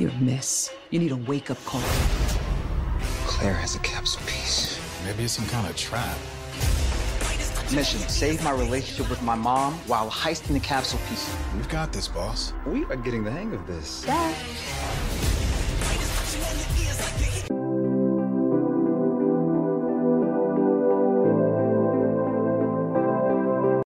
You're a mess. You need a wake up call. Claire has a capsule piece. Maybe it's some kind of trap. Mission, save my relationship with my mom while heisting the capsule piece. We've got this, boss. We are getting the hang of this. Dad.